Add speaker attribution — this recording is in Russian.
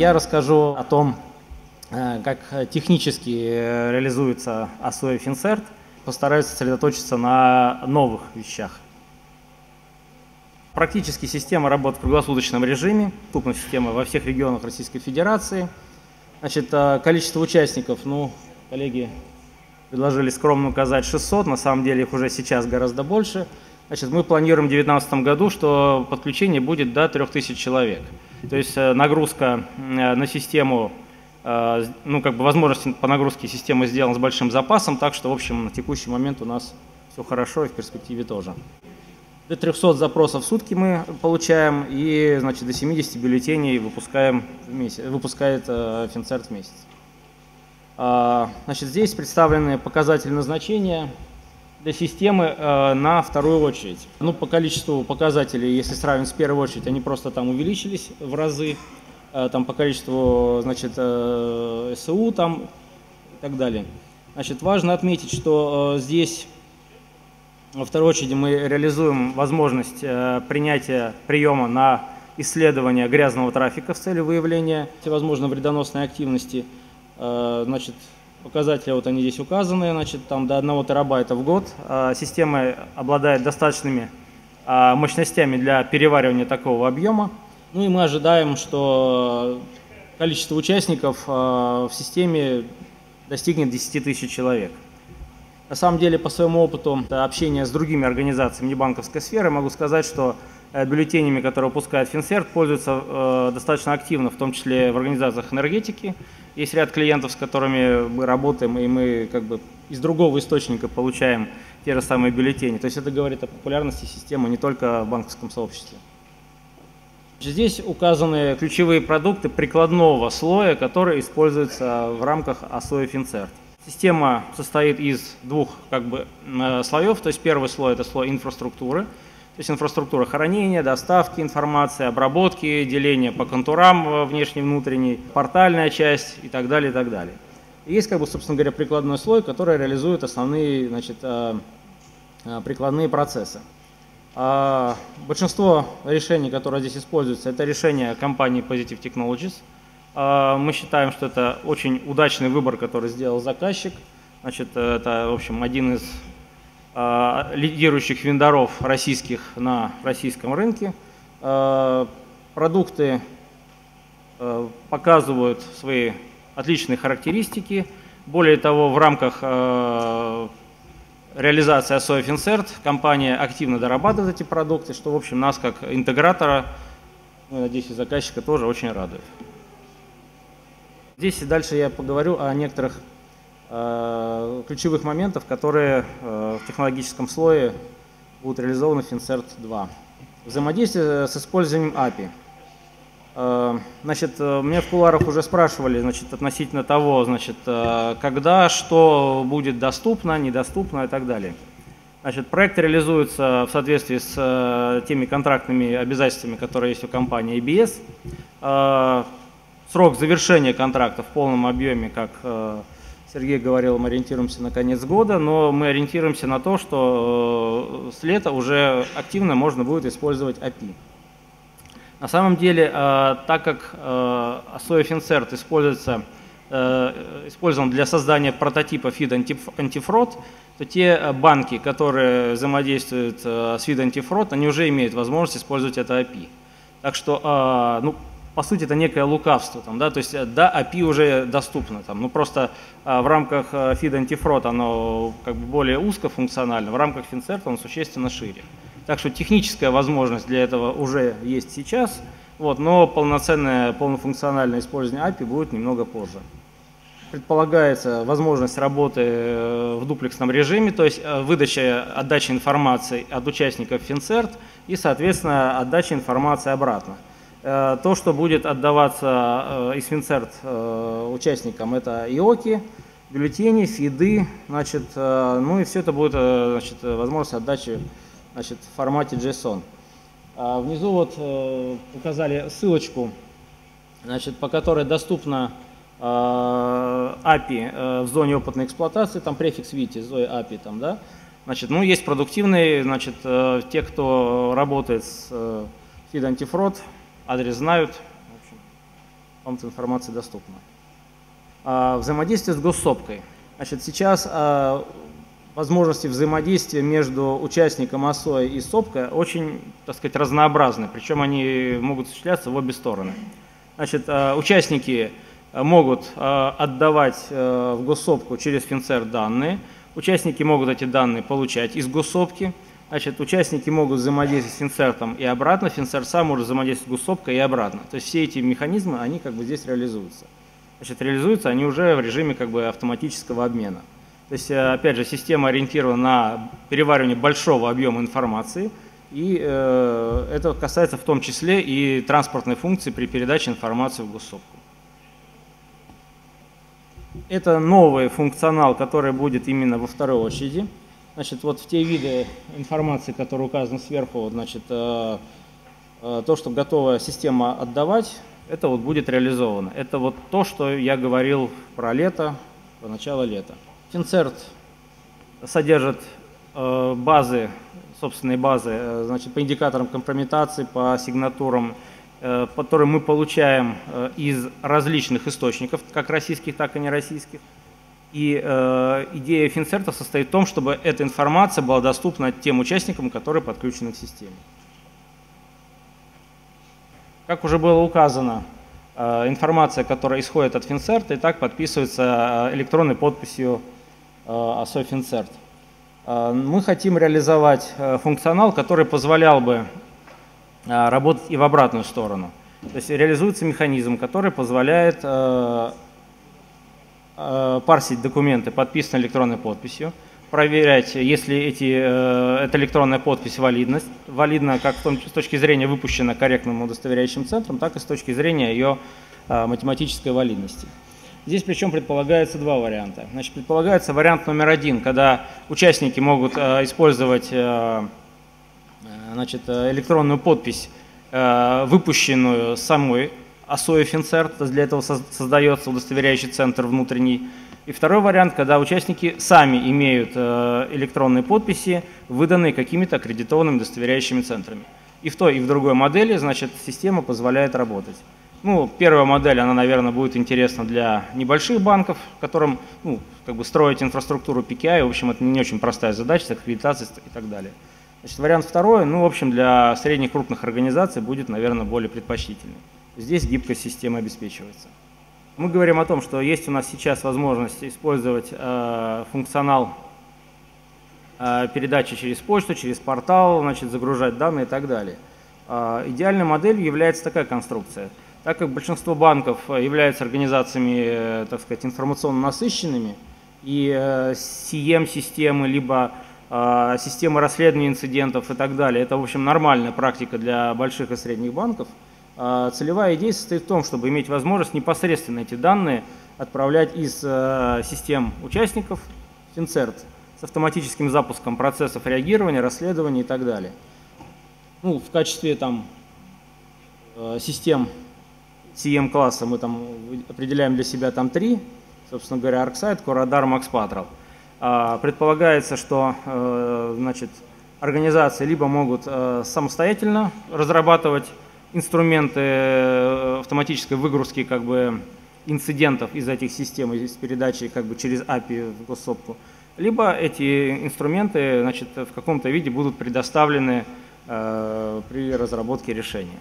Speaker 1: Я расскажу о том, как технически реализуется АСО и Финцерт. Постараюсь сосредоточиться на новых вещах. Практически система работает в круглосуточном режиме, доступна система во всех регионах Российской Федерации. Значит, количество участников, ну, коллеги предложили скромно указать 600, на самом деле их уже сейчас гораздо больше. Значит, мы планируем в 2019 году, что подключение будет до 3000 человек. То есть э, нагрузка э, на систему, э, ну как бы возможность по нагрузке системы сделана с большим запасом, так что в общем на текущий момент у нас все хорошо и в перспективе тоже. До 300 запросов в сутки мы получаем и значит, до 70 бюллетеней выпускаем в месяц, выпускает Финцерт в месяц. А, значит, здесь представлены показатели назначения для системы э, на вторую очередь. Ну, по количеству показателей, если сравнить с первой очередь, они просто там увеличились в разы, э, там по количеству, значит, э, СУ там и так далее. Значит, важно отметить, что здесь во второй очереди мы реализуем возможность принятия приема на исследование грязного трафика с целью выявления всевозможной вредоносной активности – значит, показатели вот они здесь указаны, значит, там до 1 терабайта в год. Э, система обладает достаточными э, мощностями для переваривания такого объема. Ну и мы ожидаем, что количество участников в системе достигнет 10 тысяч человек. На самом деле, по своему опыту общения с другими организациями небанковской сферы, могу сказать, что бюллетенями, которые выпускает Финсерт, пользуются достаточно активно, в том числе в организациях энергетики, есть ряд клиентов, с которыми мы работаем, и мы как бы из другого источника получаем те же самые бюллетени. То есть это говорит о популярности системы не только в банковском сообществе. Здесь указаны ключевые продукты прикладного слоя, которые используются в рамках АСО и. Система состоит из двух как бы, э, слоев. То есть первый слой – это слой инфраструктуры – то есть инфраструктура хранения, доставки информации, обработки, деления по контурам э, внешней, внутренней, портальная часть и так далее, и так далее. И есть, как бы, собственно говоря, прикладной слой, который реализует основные значит, э, э, прикладные процессы. А большинство решений, которые здесь используются, это решения компании Positive Technologies. А мы считаем, что это очень удачный выбор, который сделал заказчик. Значит, это, в общем, один из лидирующих вендоров российских на российском рынке. Э, продукты э, показывают свои отличные характеристики. Более того, в рамках реализации ASOF Insert компания активно дорабатывает эти продукты, что, в общем, нас как интегратора, ну, надеюсь, и заказчика тоже очень радует. Здесь и дальше я поговорю о некоторых ключевых моментов, которые э, в технологическом слое будут реализованы в FinCert 2. Взаимодействие с использованием API. Э, значит, мне в куларах уже спрашивали значит, относительно того, значит, когда, что будет доступно, недоступно и так далее. Значит, проект реализуется в соответствии с теми контрактными обязательствами, которые есть у компании ABS. Срок завершения контракта в полном объеме, как Сергей говорил, мы ориентируемся на конец года, но мы ориентируемся на то, что э, с лета уже активно можно будет использовать API. На самом деле, э, так как э, Insert используется, использован для создания прототипа FID антифрод, то те банки, которые взаимодействуют с FID антифрод, они уже имеют возможность использовать это API. Так что ну, по сути, это некое лукавство. Там, да? То есть, да, API уже доступно. Там, ну, просто а, в рамках а, FID антифрод оно как бы более узкофункционально, в рамках FinCert он существенно шире. Так что техническая возможность для этого уже есть сейчас, вот, но полноценное, полнофункциональное использование API будет немного позже. Предполагается возможность работы э, в дуплексном режиме, то есть э, выдача, отдача информации от участников FinCert и, соответственно, отдача информации обратно. Э, то, что будет отдаваться э, из Финцерт э, участникам, это ИОКи, бюллетени, фиды, значит, ну и все это будет значит, возможность отдачи значит, в формате JSON. А внизу вот указали ссылочку, значит, по которой доступна API в зоне опытной эксплуатации, там префикс видите, зои API там, да, значит, ну есть продуктивные, значит, те, кто работает с feed антифрод, адрес знают. вам эта информация доступна. А, взаимодействие с госсопкой. Значит, сейчас а, возможности взаимодействия между участником ОСО и СОПКой очень, так сказать, разнообразны, причем они могут осуществляться в обе стороны. Значит, а, участники могут а, отдавать а, в госсопку через Финцер данные, участники могут эти данные получать из госсопки, Значит, участники могут взаимодействовать с Финцертом и обратно, Финцерт сам может взаимодействовать с Госсопкой и обратно. То есть все эти механизмы, они как бы здесь реализуются. Значит, реализуются они уже в режиме как бы автоматического обмена. То есть, э, опять же, система ориентирована на переваривание большого объема информации, и э, это касается в том числе и транспортной функции при передаче информации в госсопку. Это новый функционал, который будет именно во второй очереди. Значит, вот в те виды информации, которые указаны сверху, значит, э, э, то, что готова система отдавать, это вот будет реализовано. Это вот то, что я говорил про лето, про начало лета. Финцерт содержит э, базы, собственные базы, значит, по индикаторам компрометации, по сигнатурам, которые мы получаем из различных источников, как российских, так и нероссийских. И э, идея Финцерта состоит в том, чтобы эта информация была доступна тем участникам, которые подключены к системе. Как уже было указано, э, информация, которая исходит от Финцерта, и так подписывается э, электронной подписью э, ОСО Финцерт. Э, мы хотим реализовать э, функционал, который позволял бы э, работать и в обратную сторону. То есть реализуется механизм, который позволяет Э, парсить документы, подписанные электронной подписью, проверять, если эти, э, эта электронная подпись валидность, валидна как том, с точки зрения выпущена корректным удостоверяющим центром, так и с точки зрения ее э, математической валидности. Здесь причем предполагается два варианта. Значит, предполагается вариант номер один, когда участники могут использовать значит, электронную подпись, выпущенную самой ОСО Финцерт, то есть для этого создается удостоверяющий центр внутренний. И второй вариант, когда участники сами имеют э, электронные подписи, выданные какими-то аккредитованными удостоверяющими центрами. И в той, и в другой модели, значит, система позволяет работать. Ну, первая модель, она, наверное, будет интересна для небольших банков, которым, ну, как бы строить инфраструктуру PKI, в общем, это не очень простая задача, с аккредитацией и так далее. Значит, вариант второй, ну, в общем, для средних крупных организаций будет, наверное, более предпочтительный. Здесь гибкость системы обеспечивается. Мы говорим о том, что есть у нас сейчас возможность использовать э, функционал э, передачи через почту, через портал, значит, загружать данные и так далее. Э, идеальной моделью является такая конструкция. Так как большинство банков являются организациями, э, так сказать, информационно насыщенными, и э, CM-системы, либо э, системы расследования инцидентов и так далее, это, в общем, нормальная практика для больших и средних банков – целевая идея состоит в том, чтобы иметь возможность непосредственно эти данные отправлять из э, систем участников в Финцерт с автоматическим запуском процессов реагирования, расследования и так далее. Ну, в качестве там, э, систем CM-класса мы там определяем для себя там три, собственно говоря, ArcSight, CoreRadar, MaxPatrol. А, предполагается, что э, значит, организации либо могут самостоятельно разрабатывать инструменты э, автоматической выгрузки как бы, инцидентов из этих систем, из передачи как бы, через API в госсопку, либо эти инструменты значит, в каком-то виде будут предоставлены э, при разработке решения.